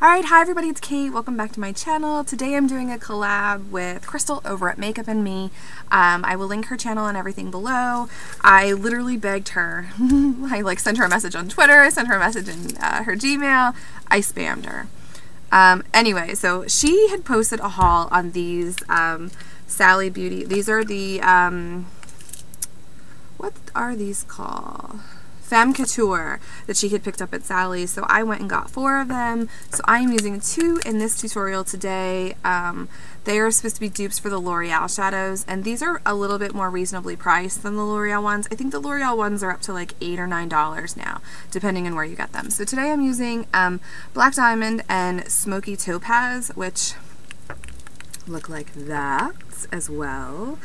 Alright, hi everybody, it's Kate. Welcome back to my channel. Today I'm doing a collab with Krystal over at Makeup and Me. Um, I will link her channel and everything below. I literally begged her. I like sent her a message on Twitter, I sent her a message in uh, her Gmail. I spammed her. Um, anyway, so she had posted a haul on these um, Sally Beauty. These are the, um, what are these called? Femme Couture that she had picked up at Sally's. So I went and got four of them. So I am using two in this tutorial today. Um, they are supposed to be dupes for the L'Oreal shadows, and these are a little bit more reasonably priced than the L'Oreal ones. I think the L'Oreal ones are up to like 8 or $9 now, depending on where you get them. So today I'm using um, Black Diamond and Smoky Topaz, which look like that as well.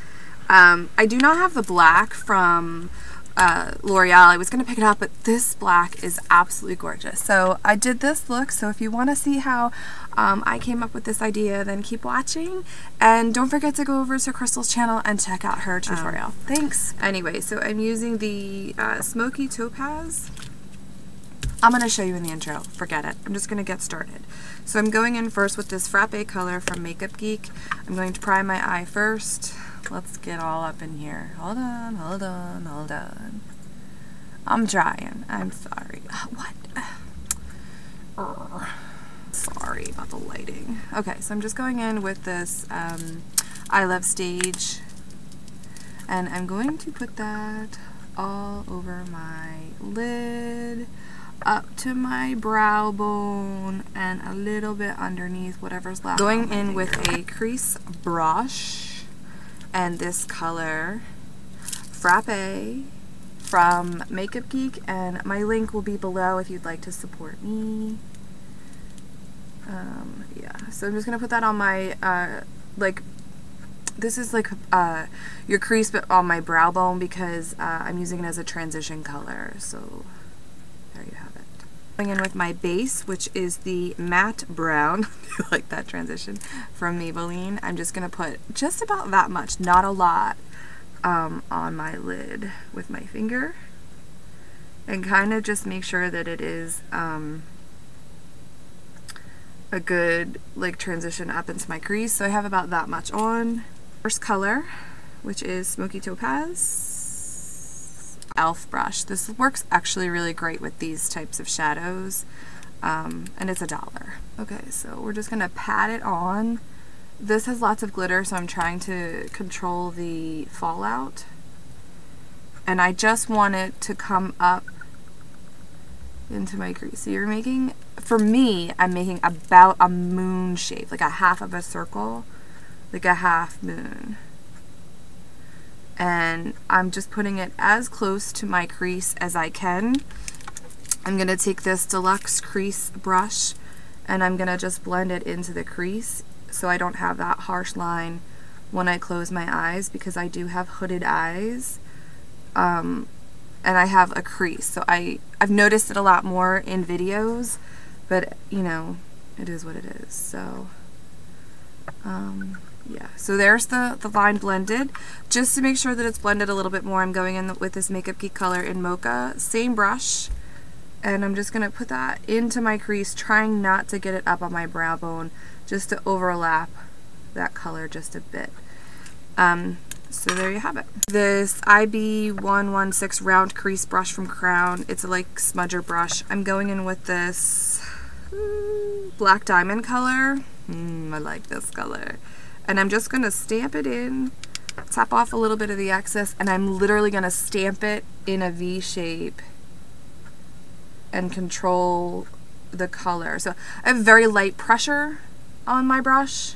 Um, I do not have the black from uh, L'Oreal. I was going to pick it up, but this black is absolutely gorgeous. So I did this look, so if you want to see how um, I came up with this idea, then keep watching. And don't forget to go over to Krystal's channel and check out her tutorial. Um, Thanks! Anyway, so I'm using the uh, Smoky Topaz. I'm going to show you in the intro. Forget it. I'm just going to get started. So I'm going in first with this Frappe color from Makeup Geek. I'm going to prime my eye first. Let's get all up in here. Hold on, hold on, hold on. I'm trying. I'm sorry. What? Sorry about the lighting. Okay, so I'm just going in with this um, I Love Stage. And I'm going to put that all over my lid, up to my brow bone, and a little bit underneath whatever's left. Going in with a crease brush and this color Frappe from Makeup Geek and my link will be below if you'd like to support me. Um, yeah, so I'm just going to put that on my, uh, like, this is like uh, your crease but on my brow bone because uh, I'm using it as a transition color, so there you have. Going in with my base, which is the matte brown, like that transition, from Maybelline. I'm just going to put just about that much, not a lot, um, on my lid with my finger. And kind of just make sure that it is um, a good like transition up into my crease. So I have about that much on. First color, which is Smoky Topaz e.l.f. brush. This works actually really great with these types of shadows. Um, and it's a dollar. Okay, so we're just gonna pat it on. This has lots of glitter, so I'm trying to control the fallout. And I just want it to come up into my crease. So you're making, for me, I'm making about a moon shape, like a half of a circle, like a half moon and I'm just putting it as close to my crease as I can. I'm going to take this deluxe crease brush and I'm going to just blend it into the crease so I don't have that harsh line when I close my eyes because I do have hooded eyes um, and I have a crease so I, I've noticed it a lot more in videos but you know it is what it is so um, yeah, so there's the, the line blended. Just to make sure that it's blended a little bit more, I'm going in with this Makeup Geek color in Mocha. Same brush, and I'm just going to put that into my crease, trying not to get it up on my brow bone, just to overlap that color just a bit. Um, so there you have it. This IB116 round crease brush from Crown. It's a like smudger brush. I'm going in with this black diamond color. Mm, I like this color and I'm just going to stamp it in, tap off a little bit of the excess, and I'm literally going to stamp it in a V shape and control the color. So I have very light pressure on my brush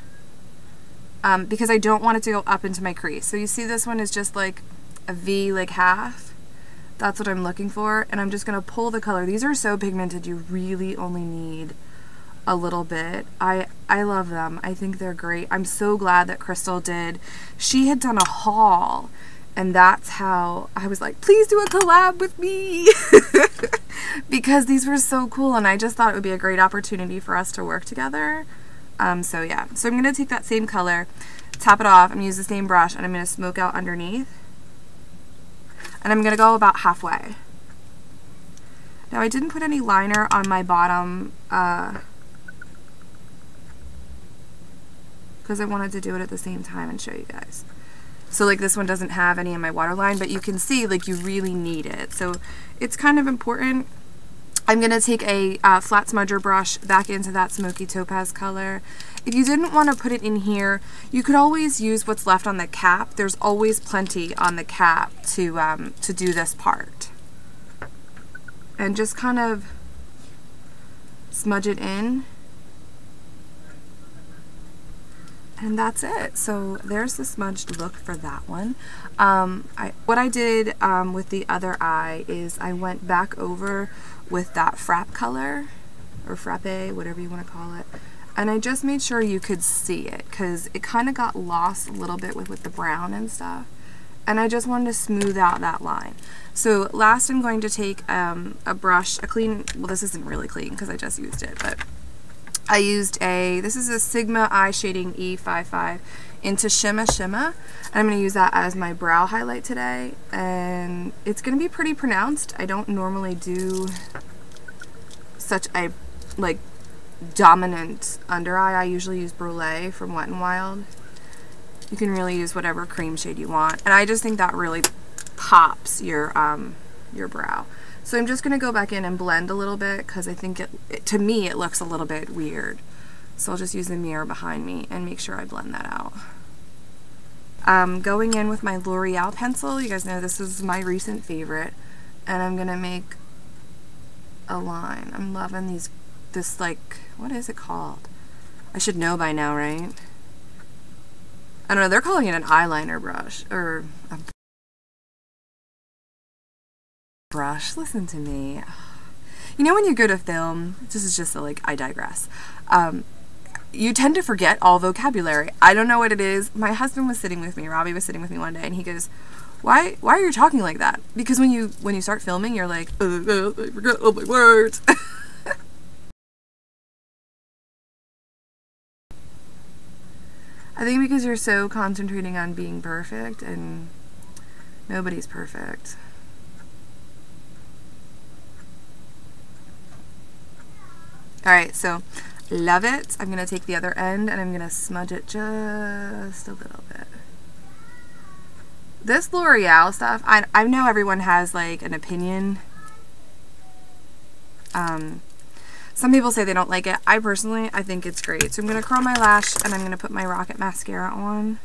um, because I don't want it to go up into my crease. So you see this one is just like a V like half. That's what I'm looking for and I'm just going to pull the color. These are so pigmented you really only need a little bit. I I love them. I think they're great. I'm so glad that Krystal did. She had done a haul and that's how I was like, please do a collab with me. because these were so cool and I just thought it would be a great opportunity for us to work together. Um, so yeah, so I'm going to take that same color, tap it off, I'm going to use the same brush and I'm going to smoke out underneath. And I'm going to go about halfway. Now I didn't put any liner on my bottom uh, because I wanted to do it at the same time and show you guys. So like this one doesn't have any in my waterline, but you can see like you really need it. So it's kind of important. I'm going to take a uh, flat smudger brush back into that smoky topaz color. If you didn't want to put it in here, you could always use what's left on the cap. There's always plenty on the cap to, um, to do this part. And just kind of smudge it in. And that's it. So there's the smudged look for that one. Um, I, what I did um, with the other eye is I went back over with that frap color, or frappe, whatever you want to call it, and I just made sure you could see it because it kind of got lost a little bit with, with the brown and stuff. And I just wanted to smooth out that line. So last I'm going to take um, a brush, a clean, well this isn't really clean because I just used it, but I used a, this is a Sigma Eye Shading E55 into Shimma Shimma. And I'm going to use that as my brow highlight today. And it's going to be pretty pronounced. I don't normally do such a, like, dominant under eye. I usually use Brulee from Wet n Wild. You can really use whatever cream shade you want. And I just think that really pops your, um, your brow. So I'm just going to go back in and blend a little bit because I think it, it, to me, it looks a little bit weird. So I'll just use the mirror behind me and make sure I blend that out. Um, going in with my L'Oreal pencil, you guys know this is my recent favorite, and I'm going to make a line. I'm loving these, this like, what is it called? I should know by now, right? I don't know, they're calling it an eyeliner brush, or brush. Listen to me. You know when you go to film, this is just a, like, I digress. Um, you tend to forget all vocabulary. I don't know what it is. My husband was sitting with me, Robbie was sitting with me one day, and he goes, why why are you talking like that? Because when you when you start filming, you're like, uh, uh, I forgot all my words. I think because you're so concentrating on being perfect and nobody's perfect. Alright, so love it. I'm going to take the other end and I'm going to smudge it just a little bit. This L'Oreal stuff, I, I know everyone has like an opinion. Um, some people say they don't like it. I personally, I think it's great. So I'm going to curl my lash and I'm going to put my Rocket Mascara on.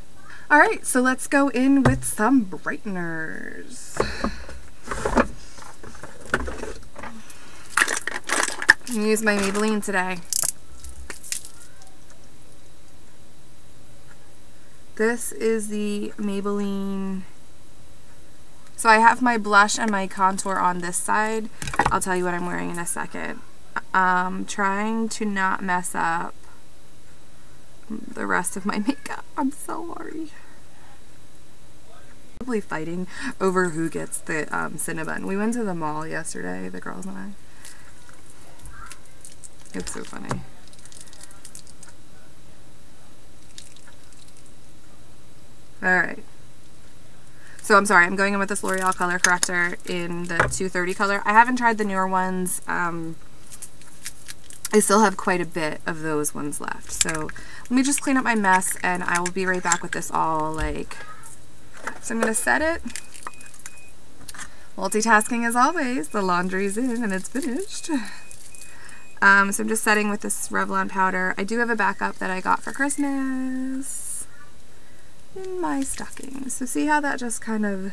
Alright, so let's go in with some brighteners. Use my Maybelline today. This is the Maybelline. So I have my blush and my contour on this side. I'll tell you what I'm wearing in a second. Um, trying to not mess up the rest of my makeup. I'm so sorry. Probably fighting over who gets the um, Cinnabon. We went to the mall yesterday, the girls and I. It's so funny. Alright. So I'm sorry, I'm going in with this L'Oreal color corrector in the 230 color. I haven't tried the newer ones. Um, I still have quite a bit of those ones left. So let me just clean up my mess and I will be right back with this all like... So I'm going to set it. Multitasking as always. The laundry's in and it's finished. Um, so I'm just setting with this Revlon powder. I do have a backup that I got for Christmas in my stocking. So see how that just kind of,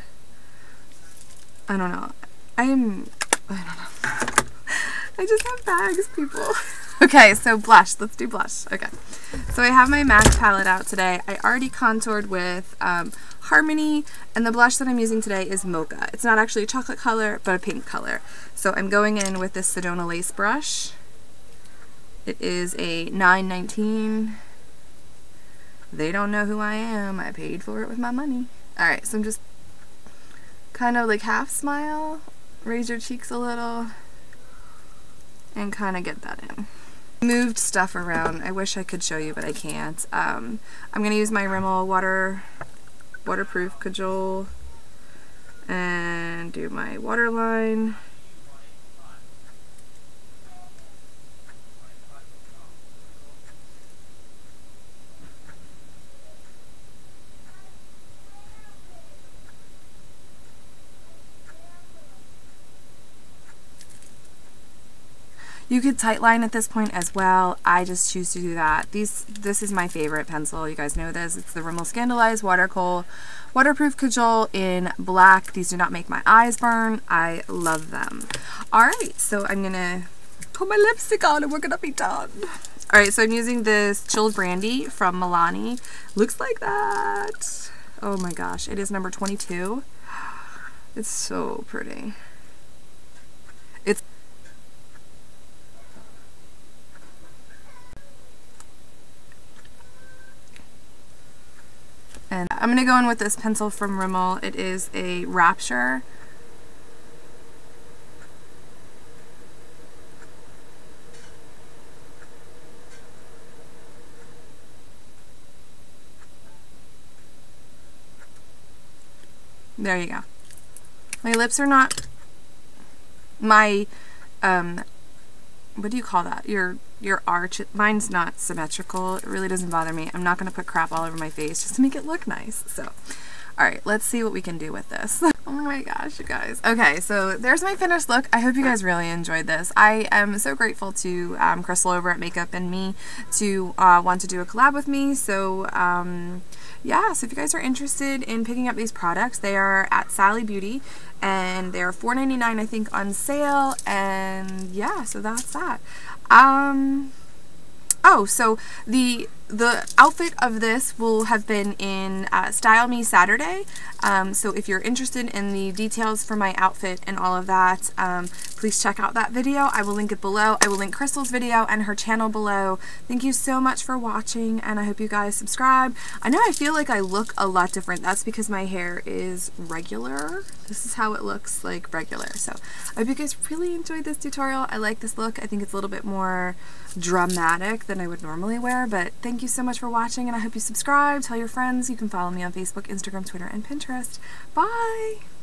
I don't know. I'm, I don't know. I just have bags, people. okay, so blush. Let's do blush. Okay. So I have my MAC palette out today. I already contoured with um, Harmony, and the blush that I'm using today is Mocha. It's not actually a chocolate color, but a pink color. So I'm going in with this Sedona Lace brush. It is a 9.19. They don't know who I am. I paid for it with my money. Alright, so I'm just kind of like half smile, raise your cheeks a little, and kind of get that in. Moved stuff around. I wish I could show you, but I can't. Um, I'm going to use my Rimmel water, waterproof kajal and do my waterline. You could tightline at this point as well. I just choose to do that. These, This is my favorite pencil. You guys know this. It's the Rimmel Scandaleyes Watercolor Waterproof Kajal in black. These do not make my eyes burn. I love them. Alright, so I'm going to put my lipstick on and we're going to be done. Alright, so I'm using this Chilled Brandy from Milani. Looks like that. Oh my gosh, it is number 22. It's so pretty. It's And I'm going to go in with this pencil from Rimmel. It is a Rapture. There you go. My lips are not my um what do you call that? Your your arch. Mine's not symmetrical. It really doesn't bother me. I'm not going to put crap all over my face just to make it look nice. So, alright, let's see what we can do with this. oh my gosh, you guys. Okay, so there's my finished look. I hope you guys really enjoyed this. I am so grateful to um, Krystal over at Makeup and Me to uh, want to do a collab with me. So, um, yeah, so if you guys are interested in picking up these products, they are at Sally Beauty and they're $4.99 I think on sale and yeah, so that's that. Um, oh, so the the outfit of this will have been in uh, Style Me Saturday. Um, so if you're interested in the details for my outfit and all of that, um, please check out that video. I will link it below. I will link Krystal's video and her channel below. Thank you so much for watching and I hope you guys subscribe. I know I feel like I look a lot different. That's because my hair is regular. This is how it looks like regular. So I hope you guys really enjoyed this tutorial. I like this look. I think it's a little bit more dramatic than I would normally wear, but thank you so much for watching and I hope you subscribe, tell your friends. You can follow me on Facebook, Instagram, Twitter, and Pinterest. Bye!